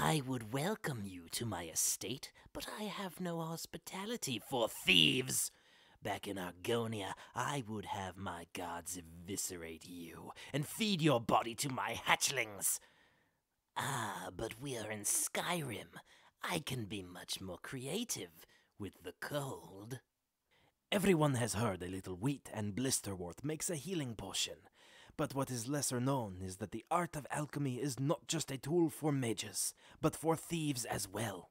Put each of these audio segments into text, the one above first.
I would welcome you to my estate, but I have no hospitality for thieves. Back in Argonia, I would have my gods eviscerate you and feed your body to my hatchlings. Ah, but we are in Skyrim. I can be much more creative with the cold. Everyone has heard a little wheat and blisterwort makes a healing potion. But what is lesser known is that the art of alchemy is not just a tool for mages, but for thieves as well.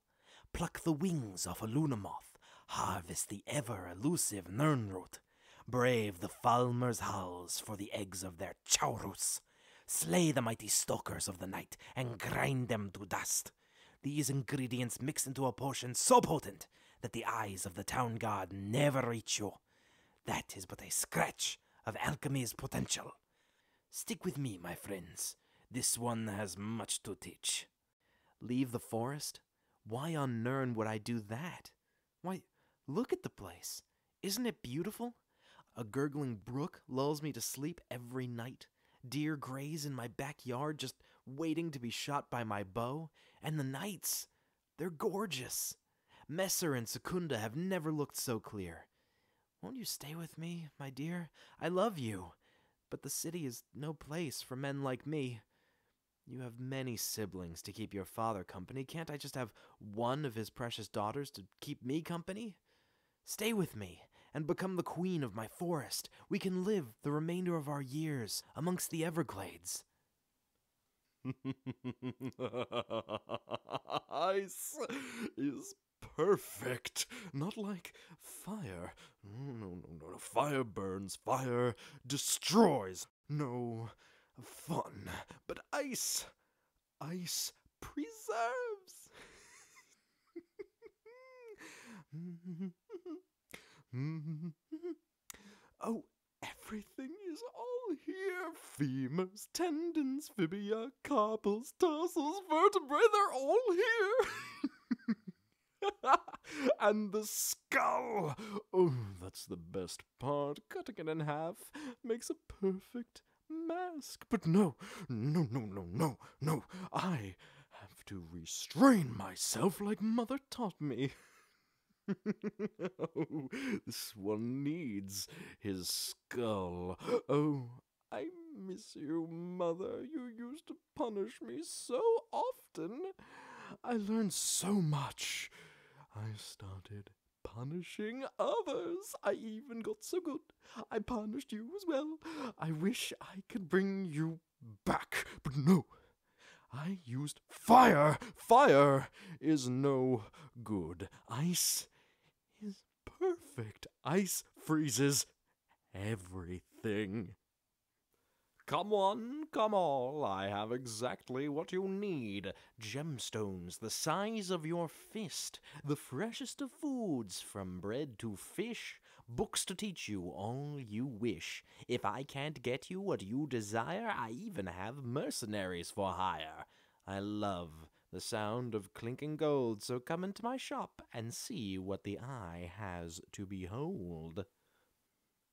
Pluck the wings off a luna moth, harvest the ever elusive Nirnroot, brave the Falmer's halls for the eggs of their Chaurus, slay the mighty stalkers of the night and grind them to dust. These ingredients mix into a potion so potent that the eyes of the town guard never reach you. That is but a scratch of alchemy's potential. Stick with me, my friends. This one has much to teach. Leave the forest? Why on Nirn would I do that? Why, look at the place. Isn't it beautiful? A gurgling brook lulls me to sleep every night. Deer graze in my backyard just waiting to be shot by my bow. And the nights, they're gorgeous. Masser and Secunda have never looked so clear. Won't you stay with me, my dear? I love you. But the city is no place for men like me. You have many siblings to keep your father company. Can't I just have one of his precious daughters to keep me company? Stay with me and become the queen of my forest. We can live the remainder of our years amongst the Everglades. Is perfect. Not like fire. No, no, no, no. Fire burns, fire destroys. No fun. But ice, ice preserves. oh, everything is all here. Femurs, tendons, fibia, carpals, tarsals, vertebrae, they're all here. and the skull! Oh, that's the best part. Cutting it in half makes a perfect mask. But no, no, no, no, no, no. I have to restrain myself like Mother taught me. oh, this one needs his skull. Oh, I miss you, Mother. You used to punish me so often. I learned so much. I started punishing others. I even got so good. I punished you as well. I wish I could bring you back, but no. I used fire. Fire is no good. Ice is perfect. Ice freezes everything. Come one, come all, I have exactly what you need. Gemstones the size of your fist, the freshest of foods, from bread to fish, books to teach you all you wish. If I can't get you what you desire, I even have mercenaries for hire. I love the sound of clinking gold, so come into my shop and see what the eye has to behold.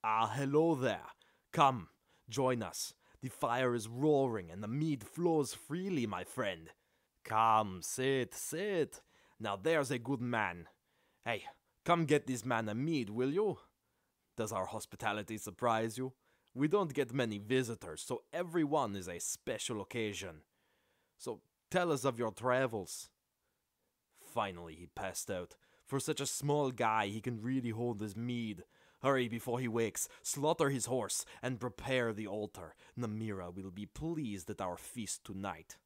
Ah, hello there. Come, join us. The fire is roaring and the mead flows freely, my friend. Come, sit, sit. Now there's a good man. Hey, come get this man a mead, will you? Does our hospitality surprise you? We don't get many visitors, so every one is a special occasion. So tell us of your travels. Finally, he passed out. For such a small guy, he can really hold his mead. Hurry before he wakes, slaughter his horse, and prepare the altar. Namira will be pleased at our feast tonight.